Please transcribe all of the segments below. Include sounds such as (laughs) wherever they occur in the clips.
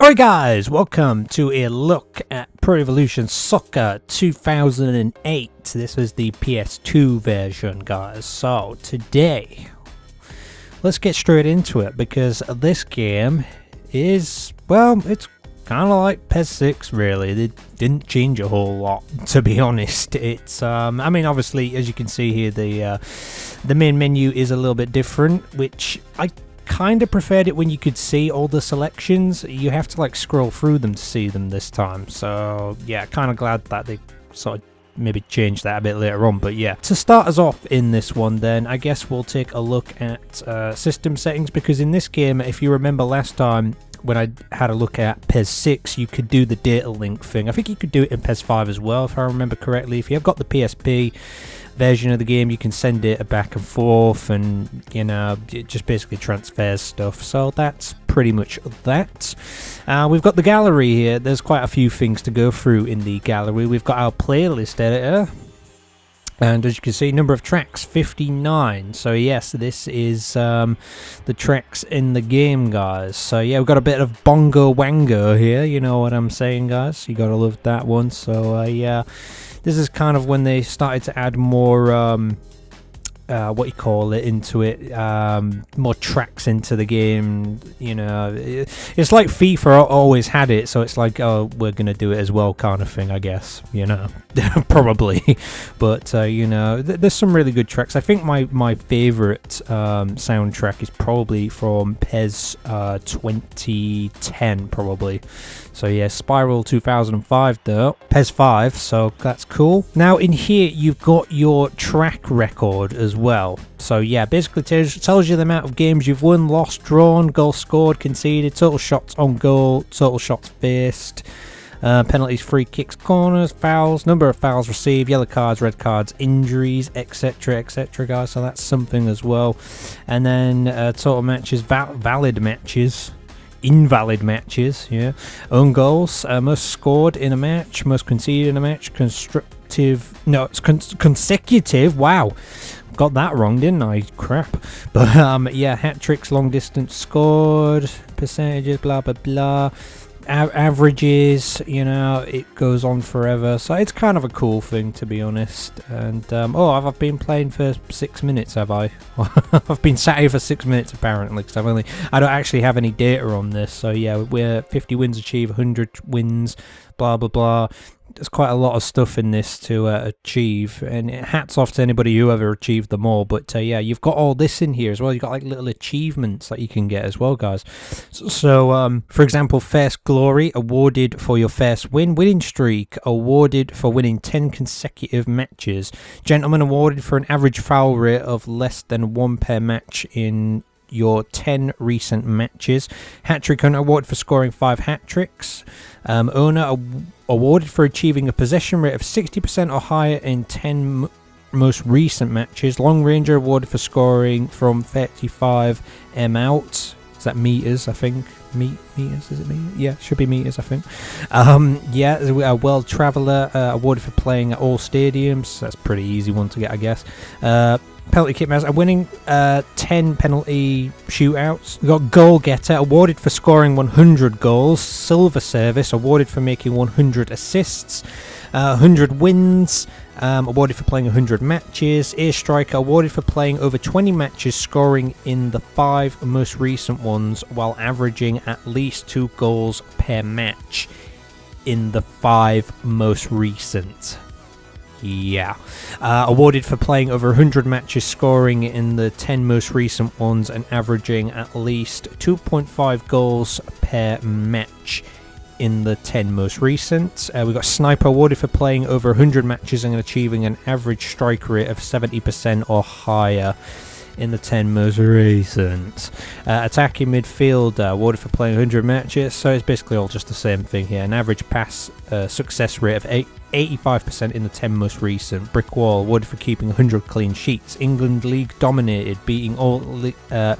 Alright guys, welcome to a look at Pro Evolution Soccer 2008. This is the PS2 version guys. So today, let's get straight into it because this game is, well, it's kind of like PES 6 really. They didn't change a whole lot (laughs) to be honest. It's, um, I mean obviously as you can see here the, uh, the main menu is a little bit different which I kind of preferred it when you could see all the selections. You have to like scroll through them to see them this time. So yeah, kind of glad that they sort of maybe change that a bit later on. But yeah, to start us off in this one, then I guess we'll take a look at uh, system settings because in this game, if you remember last time, when I had a look at PES 6, you could do the data link thing. I think you could do it in PES 5 as well, if I remember correctly. If you've got the PSP version of the game, you can send it back and forth, and you know, it just basically transfers stuff. So that's pretty much that. Uh, we've got the gallery here. There's quite a few things to go through in the gallery. We've got our playlist editor. And as you can see, number of tracks 59. So yes, this is um, the tracks in the game, guys. So yeah, we've got a bit of bongo wango here. You know what I'm saying, guys? You gotta love that one. So uh, yeah, this is kind of when they started to add more. Um, uh, what you call it into it, um, more tracks into the game. You know, it's like FIFA always had it, so it's like, oh, we're gonna do it as well, kind of thing, I guess. You know, (laughs) probably, but uh, you know, th there's some really good tracks. I think my my favorite um, soundtrack is probably from PES uh, 2010, probably. So yeah, Spiral 2005 though, PES 5, so that's cool. Now in here you've got your track record as well. So yeah, basically tells, you the amount of games you've won, lost, drawn, goals scored, conceded, total shots on goal, total shots faced, uh, penalties, free kicks, corners, fouls, number of fouls received, yellow cards, red cards, injuries, etc., etc., guys. So that's something as well. And then uh, total matches, val valid matches, invalid matches, yeah. Own goals, uh, most scored in a match, most conceded in a match, constructive, no, it's con consecutive, wow. Got that wrong, didn't I? Crap. But um, yeah, hat tricks, long distance scored, percentages, blah blah blah averages, you know, it goes on forever. So it's kind of a cool thing, to be honest. And, um, oh, I've, I've been playing for six minutes, have I? (laughs) I've been sat here for six minutes, apparently, because I've only, I don't actually have any data on this. So yeah, we're 50 wins achieve, 100 wins, blah, blah, blah there's quite a lot of stuff in this to uh, achieve and hats off to anybody who ever achieved them all but uh, yeah you've got all this in here as well you've got like little achievements that you can get as well guys so, so um, for example first glory awarded for your first win winning streak awarded for winning 10 consecutive matches gentleman awarded for an average foul rate of less than one per match in your 10 recent matches. Hat trick awarded for scoring 5 hat tricks. Um, owner awarded for achieving a possession rate of 60% or higher in 10 most recent matches. Long Ranger awarded for scoring from 35 m out. Is that meters, I think? Me meters, is it meters? Yeah, should be meters, I think. Um, yeah, a World Traveller uh, awarded for playing at all stadiums. That's pretty easy one to get, I guess. Uh, penalty kick master, winning uh, 10 penalty shootouts. We got goal getter, awarded for scoring 100 goals. Silver service, awarded for making 100 assists. Uh, 100 wins, um, awarded for playing 100 matches. Air striker, awarded for playing over 20 matches, scoring in the five most recent ones, while averaging at least two goals per match in the five most recent. Yeah. Uh, awarded for playing over 100 matches, scoring in the 10 most recent ones, and averaging at least 2.5 goals per match in the 10 most recent. Uh, we got Sniper awarded for playing over 100 matches and achieving an average strike rate of 70% or higher in the 10 most recent. Uh, attacking midfielder awarded for playing 100 matches, so it's basically all just the same thing here. An average pass uh, success rate of 8 85% in the 10 most recent. Brick Wall awarded for keeping 100 clean sheets. England League dominated, beating all uh,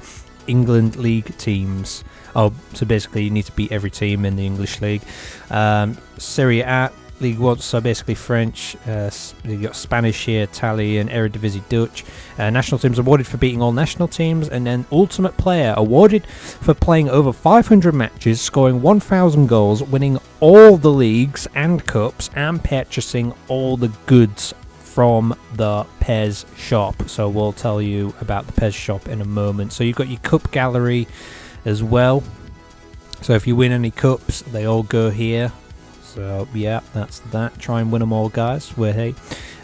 England League teams. Oh, so basically you need to beat every team in the English League. Um, Serie A League One, so basically French, uh, you got Spanish here, Italian, Eredivisie Dutch. Uh, national teams awarded for beating all national teams, and then Ultimate Player awarded for playing over 500 matches, scoring 1,000 goals, winning all the leagues and cups, and purchasing all the goods from the PES shop. So we'll tell you about the PES shop in a moment. So you've got your cup gallery as well. So if you win any cups, they all go here. So yeah, that's that. Try and win them all, guys. We're hey.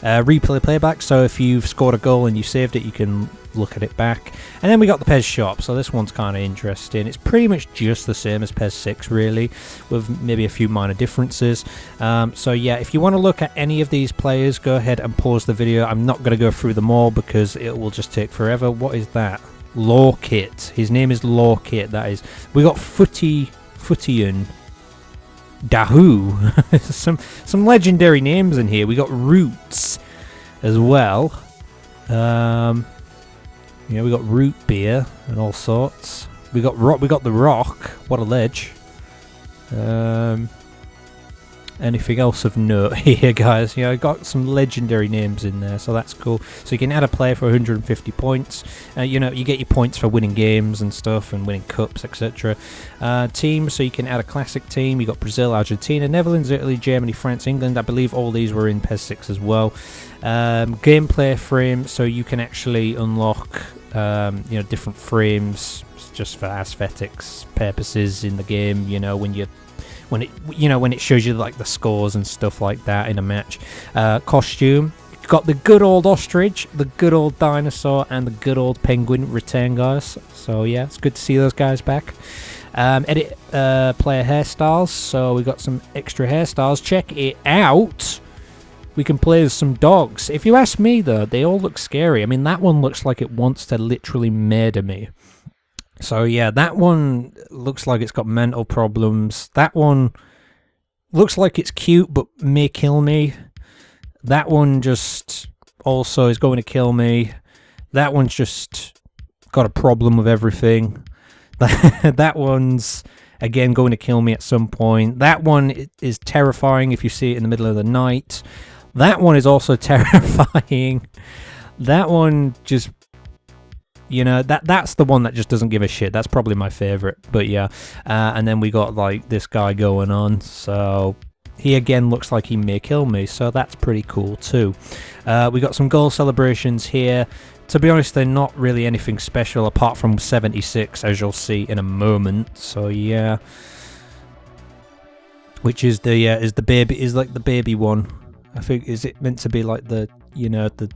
Uh, replay playback. So if you've scored a goal and you saved it, you can look at it back. And then we got the PES shop. So this one's kind of interesting. It's pretty much just the same as PES 6, really, with maybe a few minor differences. Um, so yeah, if you want to look at any of these players, go ahead and pause the video. I'm not going to go through them all because it will just take forever. What is that? Law Kit. His name is Law Kit. That is. We got Footy Footian Dahoo. (laughs) some some legendary names in here. We got Roots as well. Um, yeah, we got root beer and all sorts. We got rock. We got the rock. What a ledge. Um, anything else of note (laughs) here, guys? Yeah, I got some legendary names in there, so that's cool. So you can add a player for 150 points. Uh, you know, you get your points for winning games and stuff, and winning cups, etc. Uh, team, so you can add a classic team. You got Brazil, Argentina, Netherlands, Italy, Germany, France, England. I believe all these were in PES 6 as well. Um, gameplay frame, so you can actually unlock, um, you know, different frames just for aesthetics purposes in the game. You know, when you when it you know when it shows you like the scores and stuff like that in a match. Uh, costume. Got the good old ostrich, the good old dinosaur, and the good old penguin return, guys. So yeah, it's good to see those guys back. Um, edit uh, player hairstyles. So we got some extra hairstyles. Check it out. We can play as some dogs. If you ask me, though, they all look scary. I mean, that one looks like it wants to literally murder me. So yeah, that one looks like it's got mental problems. That one looks like it's cute but may kill me. That one just also is going to kill me. That one's just got a problem with everything. (laughs) that one's again going to kill me at some point. That one is terrifying if you see it in the middle of the night. That one is also (laughs) terrifying. That one just you know that that's the one that just doesn't give a shit. That's probably my favorite but yeah. Uh, and then we got like this guy going on. So he again looks like he may kill me so that's pretty cool too. Uh, we got some goal celebrations here. To be honest they're not really anything special apart from 76 as you'll see in a moment. So yeah. Which is the uh, is the baby is like the baby one. I think is it meant to be like the you know the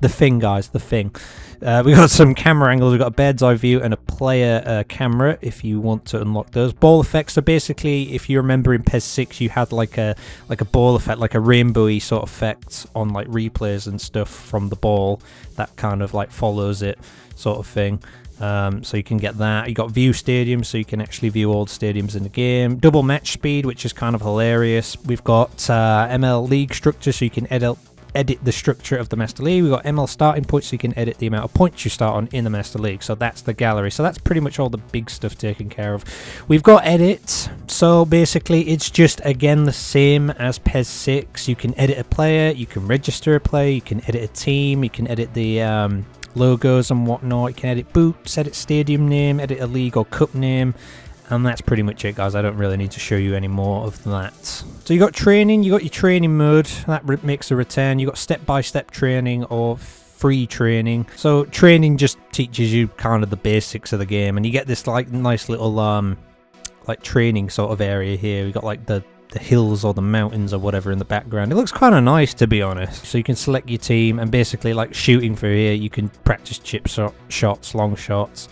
the thing guys the thing uh, we got some camera angles we've got a bird's eye view and a player uh, camera if you want to unlock those ball effects so basically if you remember in PES 6 you had like a like a ball effect like a rainbowy sort of effect on like replays and stuff from the ball that kind of like follows it sort of thing um, so you can get that. You got view stadiums, so you can actually view all the stadiums in the game. Double match speed, which is kind of hilarious. We've got uh, ML League structure, so you can edit edit the structure of the Master League. We've got ML starting points, so you can edit the amount of points you start on in the Master League. So that's the gallery. So that's pretty much all the big stuff taken care of. We've got edits. So basically, it's just, again, the same as PES 6. You can edit a player, you can register a player, you can edit a team, you can edit the... Um, logos and whatnot. You can edit boots, edit stadium name, edit a league or cup name, and that's pretty much it guys i don't really need to show you any more of that so you got training you got your training mode that makes a return you got step-by-step -step training or free training so training just teaches you kind of the basics of the game and you get this like nice little um like training sort of area here we got like the the hills or the mountains or whatever in the background. It looks kind of nice to be honest. So you can select your team and basically like shooting for here, you can practice chip shot, shots, long shots.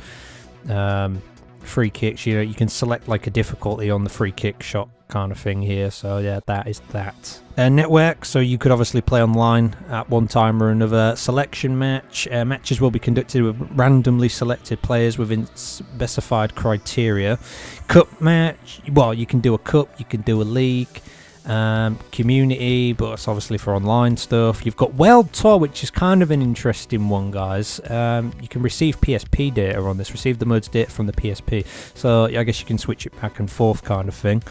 Um, free kicks. You know, you can select like a difficulty on the free kick shot kind of thing here. So yeah, that is that. Uh, network, so you could obviously play online at one time or another. Selection match. Uh, matches will be conducted with randomly selected players within specified criteria. Cup match, well, you can do a cup, you can do a league um, community, but it's obviously for online stuff. You've got World Tour, which is kind of an interesting one, guys. Um, you can receive PSP data on this, receive the modes data from the PSP. So I guess you can switch it back and forth, kind of thing.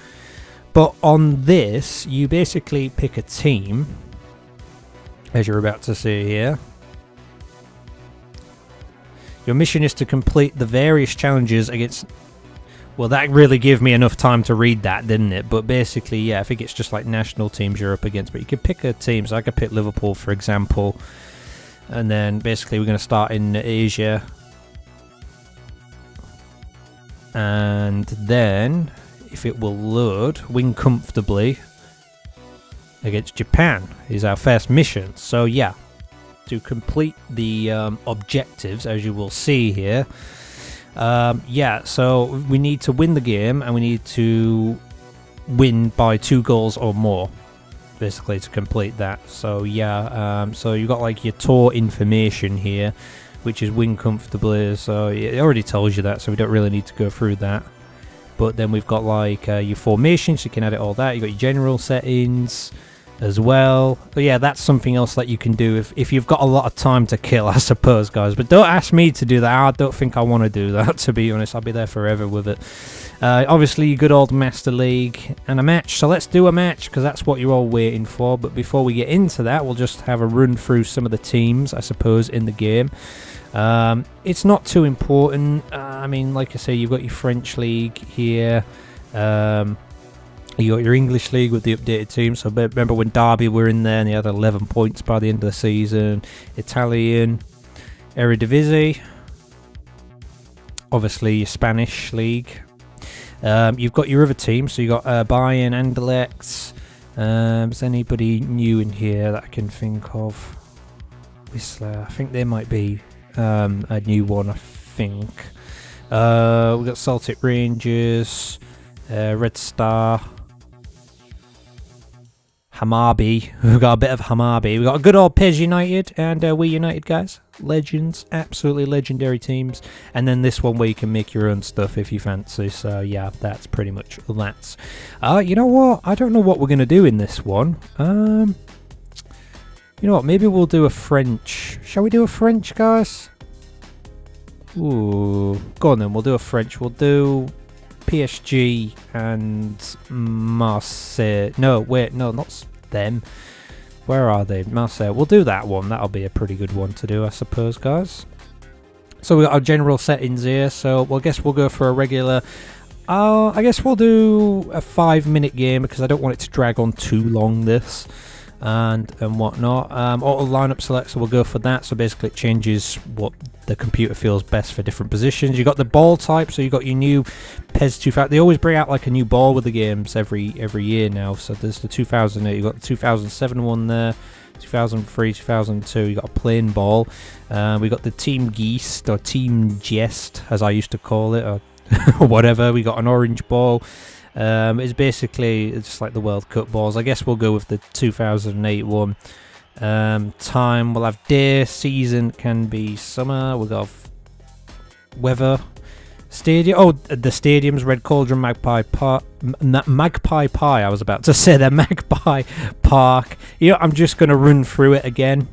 But on this, you basically pick a team, as you're about to see here. Your mission is to complete the various challenges against... Well, that really gave me enough time to read that, didn't it? But basically, yeah, I think it's just like national teams you're up against. But you could pick a team. So I could pick Liverpool, for example. And then basically we're going to start in Asia. And then, if it will load, win comfortably against Japan is our first mission. So yeah, to complete the um, objectives, as you will see here. Um, yeah, so we need to win the game and we need to win by two goals or more, basically, to complete that. So yeah, um, so you got like your tour information here, which is win comfortably. So it already tells you that, so we don't really need to go through that. But then we've got like uh, your formations, you can edit all that. You've got your general settings as well. But yeah, that's something else that you can do if, if you've got a lot of time to kill, (laughs) I suppose, guys. But don't ask me to do that. I don't think I want to do that, (laughs) to be honest. I'll be there forever with it. Uh, obviously, good old Master League and a match. So let's do a match because that's what you're all waiting for. But before we get into that, we'll just have a run through some of the teams, I suppose, in the game. Um, it's not too important. Uh, I mean, like I say, you've got your French league here. Um, you got your English league with the updated team. So remember when Derby were in there and they had 11 points by the end of the season. Italian, Eredivisie, obviously your Spanish league. Um, you've got your other teams. So you've got uh, Bayern, Anderlecht. Um, is anybody new in here that I can think of? Whistler. I think there might be um, a new one. I think. Uh, we got Celtic Rangers, uh, Red Star, Hammarby. (laughs) We've got a bit of Hammarby. We've got a good old PES United and uh, WE United guys. Legends. Absolutely legendary teams. And then this one where you can make your own stuff if you fancy. So yeah, that's pretty much that. Uh, you know what? I don't know what we're going to do in this one. Um, you know what? Maybe we'll do a French. Shall we do a French, guys? Ooh. Go on then. We'll do a French. We'll do PSG and Marseille. No, wait, no, not them. Where are they? Marseille. We'll do that one. That'll be a pretty good one to do, I suppose, guys. So we've got our general settings here. So well, I guess we'll go for a regular. Uh, I guess we'll do a five-minute game because I don't want it to drag on too long. This and and whatnot. Um, auto lineup select, so we'll go for that. So basically, it changes what the computer feels best for different positions. You got the ball type, so you got your new PES 2000. They always bring out like a new ball with the games every every year now. So there's the 2008, you got the 2007 one there. 2003, 2002, you got a plain ball. Uh, we got the Team Geist or Team Jest, as I used to call it, or (laughs) whatever. We got an orange ball. Um, it's basically just like the World Cup balls. I guess we'll go with the 2008 one. Um, time we'll have day, season can be summer. We'll have weather, stadium. Oh, the stadiums: Red Cauldron, Magpie Park, Magpie Pie. I was about to (laughs) say the Magpie Park. You know, I'm just gonna run through it again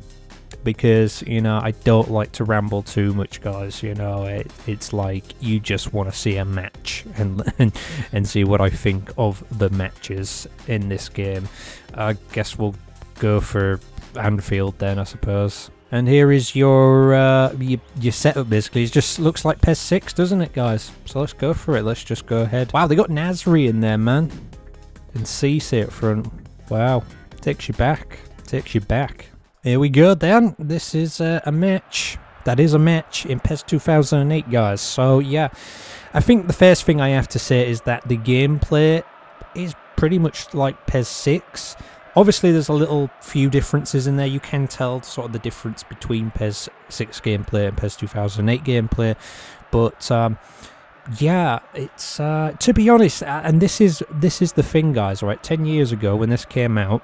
because you know I don't like to ramble too much, guys. You know, it, it's like you just want to see a match and, (laughs) and and see what I think of the matches in this game. I guess we'll go for Anfield then, I suppose. And here is your, uh, your, your setup basically. It just looks like PES 6, doesn't it, guys? So let's go for it. Let's just go ahead. Wow, they got Nasri in there, man. And Cisse up front. Wow. Takes you back. Takes you back. Here we go then. This is a match. That is a match in PES 2008, guys. So, yeah. I think the first thing I have to say is that the gameplay is pretty much like PES 6. Obviously, there's a little few differences in there. You can tell sort of the difference between PES 6 gameplay and PES 2008 gameplay. But, um, yeah, it's uh, to be honest, and this is this is the thing, guys. Right, ten years ago when this came out,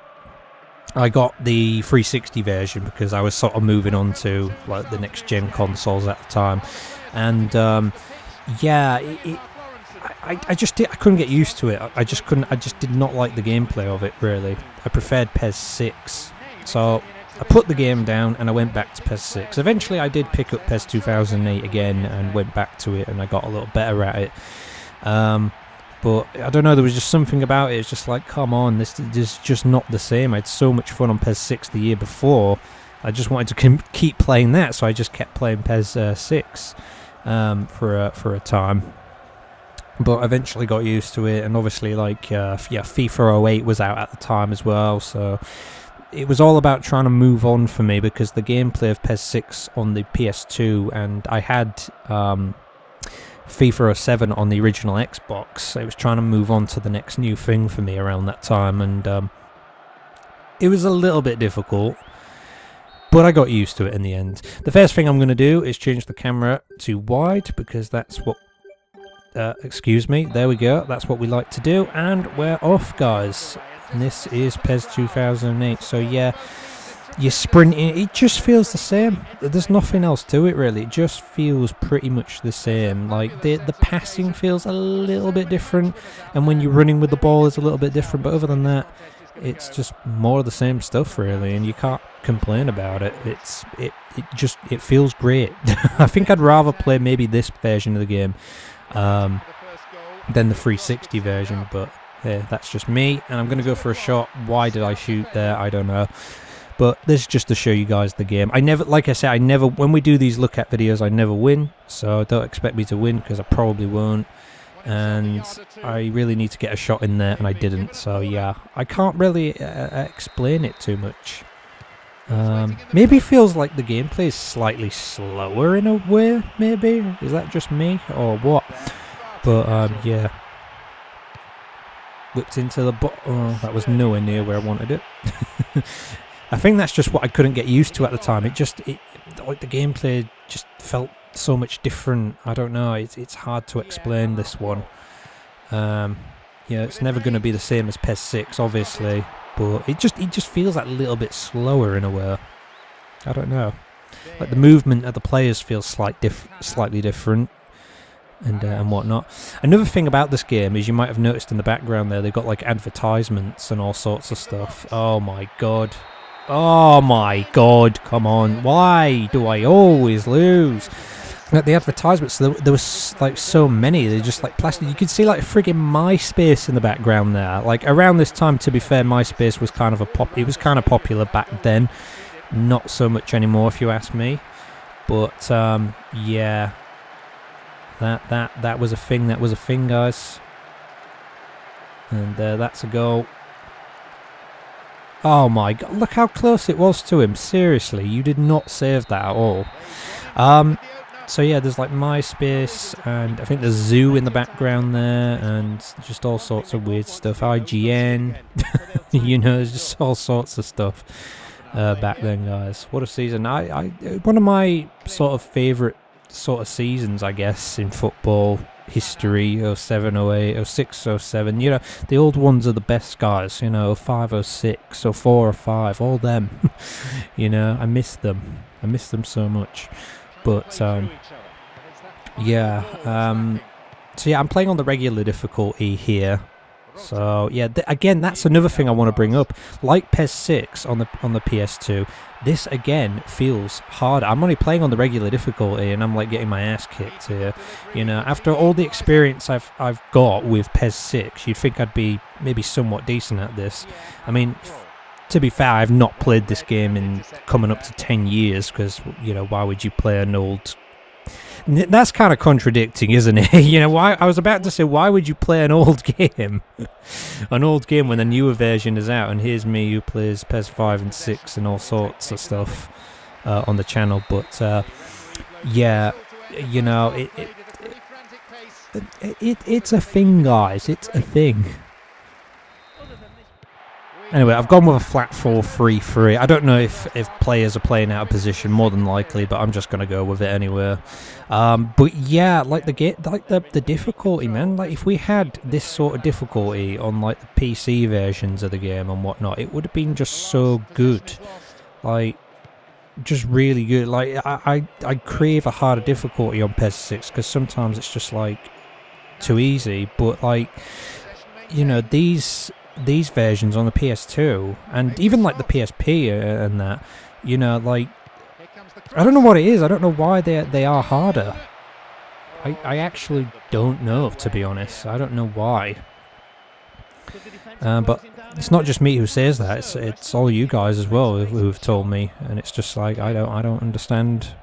I got the 360 version because I was sort of moving on to like the next gen consoles at the time, and um, yeah, it, it, I, I just did, I couldn't get used to it. I, just couldn't. I just did not like the gameplay of it. Really, I preferred PES 6. So I put the game down and I went back to PES 6. Eventually, I did pick up PES 2008 again and went back to it, and I got a little better at it. Um, But I don't know, there was just something about it. It's just like, come on, this, is just not the same. I had so much fun on PES 6 the year before. I just wanted to keep playing that, so I just kept playing PES uh, 6 um, for a, for a time. But eventually got used to it, and obviously, like, uh, yeah, FIFA 08 was out at the time as well, so it was all about trying to move on for me because the gameplay of PES 6 on the PS2, and I had um, FIFA 07 on the original Xbox. It was trying to move on to the next new thing for me around that time, and um, it was a little bit difficult, but I got used to it in the end. The first thing I'm going to do is change the camera to wide because that's what. Uh, excuse me, there we go. That's what we like to do, and we're off, guys. And this is PES 2008. So yeah, you're sprinting. It just feels the same. There's nothing else to it really. It just feels pretty much the same. Like the the passing feels a little bit different, and when you're running with the ball is a little bit different. But other than that, it's just more of the same stuff really, and you can't complain about it. It's it it just it feels great. (laughs) I think I'd rather play maybe this version of the game um, than the 360 version, but. Yeah, that's just me, and I'm going to go for a shot. Why did I shoot there? I don't know. But this is just to show you guys the game. I never, like I said, I never, when we do these look at videos, I never win. So don't expect me to win because I probably won't. And I really need to get a shot in there, and I didn't. So yeah, I can't really uh, uh explain it too much. Um, maybe feels like the gameplay is slightly slower in a way, maybe? Is that just me, or what? But um, yeah. Whipped into the bot. Oh, that was nowhere near where I wanted it. (laughs) I think that's just what I couldn't get used to at the time. It just, it, like the gameplay just felt so much different. I don't know. It's it's hard to explain this one. Um, yeah, it's never going to be the same as PES 6, obviously, but it just it just feels like a little bit slower in a way. I don't know. Like the movement of the players feels slight diff slightly different and uh, and whatnot. Another thing about this game is you might have noticed in the background there they've got like advertisements and all sorts of stuff. Oh my god. Oh my god, come on. Why do I always lose? Like the advertisements, there, there was like so many. They're just like plastic. You could see like frigging MySpace in the background there. Like around this time, to be fair, MySpace was kind of a pop. It was kind of popular back then. Not so much anymore, if you ask me. But um, yeah, that that that was a thing. That was a thing, guys. And uh, that's a goal. Oh my god, look how close it was to him. Seriously, you did not save that at all. Um, so yeah, there's like MySpace, and I think there's Zoo in the background there, and just all sorts of weird stuff. IGN, (laughs) you know, there's just all sorts of stuff uh, back then, guys. What a season! I, I, one of my sort of favourite sort of seasons, I guess, in football history 07 08 06 07 you know the old ones are the best guys you know 5 06 or 4 or 5 all them (laughs) you know i miss them i miss them so much. But um, yeah um, so yeah i'm playing on the regular difficulty here so yeah th again that's another thing i want to bring up like pes 6 on the on the ps2 this again feels hard. I'm only playing on the regular difficulty and I'm like getting my ass kicked here. You know, after all the experience I've I've got with PES 6, you'd think I'd be maybe somewhat decent at this. I mean, to be fair, I've not played this game in coming up to 10 years because, you know, why would you play an old that's kind of contradicting, isn't it? (laughs) you know, why I was about to say, why would you play an old (laughs) game, an old game when a newer version is out? And here's me who plays PES 5 and 6 and all sorts of stuff uh, on the channel. But uh, yeah, you know, it, it, it, it it's a thing, guys. It's a thing. Anyway, I've gone with a flat 4-3-3. I don't know if, if players are playing out of position, more than likely, but I'm just going to go with it anyway. Um, but yeah, like the get like the, the difficulty, man. Like if we had this sort of difficulty on like the PC versions of the game and whatnot, it would have been just so good. Like just really good. Like I, I, I crave a harder difficulty on PES 6 because sometimes it's just like too easy. But like, you know, these these versions on the PS2 and even like the PSP and that, you know, like I don't know what it is. I don't know why they they are harder. I, I actually don't know, to be honest. I don't know why. Uh, but it's not just me who says that. It's it's all you guys as well who have told me, and it's just like I don't I don't understand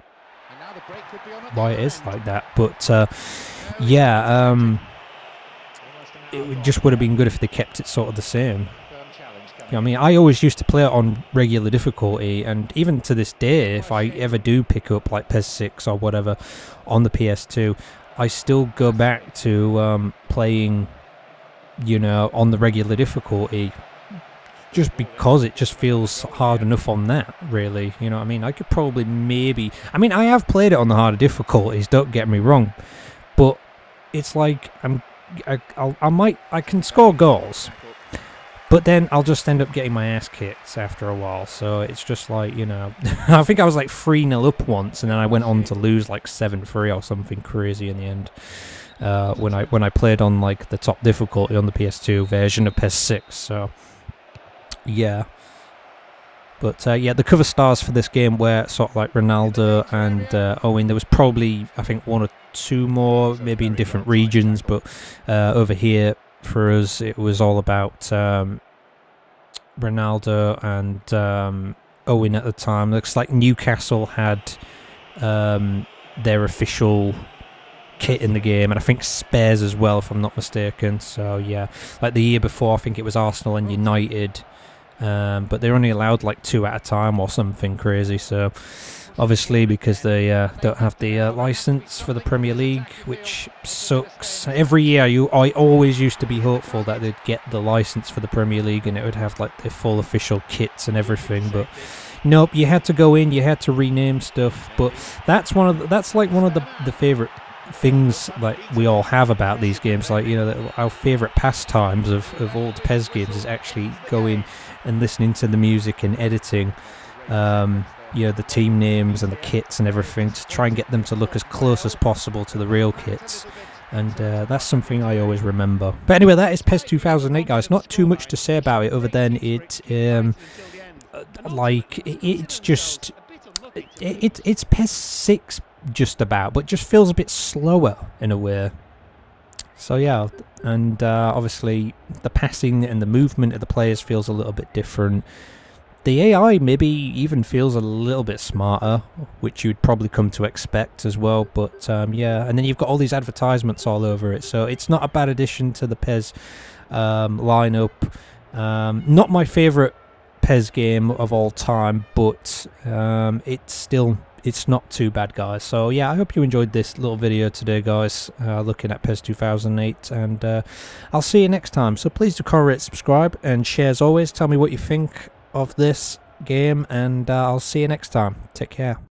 why it is like that. But uh, yeah, um, it would just would have been good if they kept it sort of the same. I mean, I always used to play it on regular difficulty, and even to this day, if I ever do pick up like PES 6 or whatever on the PS2, I still go back to um, playing, you know, on the regular difficulty just because it just feels hard enough on that, really. You know I mean? I could probably maybe. I mean, I have played it on the harder difficulties, don't get me wrong, but it's like I'm. I, I might. I can score goals, but then I'll just end up getting my ass kicked after a while. So it's just like, you know, (laughs) I think I was like 3 0 up once and then I went on to lose like 7 3 or something crazy in the end. Uh, when I when I played on like the top difficulty on the PS2 version of PES 6, So yeah. But uh, yeah, the cover stars for this game were sort of like Ronaldo and uh, Owen. There was probably I think one or two more, maybe in different regions, but uh, over here for us it was all about um, Ronaldo and um, Owen at the time. Looks like Newcastle had um, their official kit in the game, and I think spares as well, if I'm not mistaken. So yeah, like the year before, I think it was Arsenal and United, um, but they're only allowed like two at a time or something crazy. So obviously because they uh, don't have the uh, license for the Premier League, which sucks. Every year, you I always used to be hopeful that they'd get the license for the Premier League and it would have like the full official kits and everything, but. Nope, you had to go in, you had to rename stuff, but that's one of the, that's like one of the the favorite things like we all have about these games like you know our favorite pastimes of, of old PES games is actually going and listening to the music and editing um, you know the team names and the kits and everything to try and get them to look as close as possible to the real kits and uh, that's something I always remember. But anyway, that is PES 2008, guys. Not too much to say about it other than it, um, like, it's just, it, it, it's PES 6 just about, but just feels a bit slower in a way. So yeah, and uh, obviously the passing and the movement of the players feels a little bit different. The AI maybe even feels a little bit smarter, which you'd probably come to expect as well. But um, yeah, and then you've got all these advertisements all over it, so it's not a bad addition to the PES um, lineup. Um, not my favourite PES game of all time, but um, it's still it's not too bad, guys. So yeah, I hope you enjoyed this little video today, guys, uh, looking at PES 2008, and uh, I'll see you next time. So please do comment, subscribe, and share as always. Tell me what you think of this game, and uh, I'll see you next time. Take care.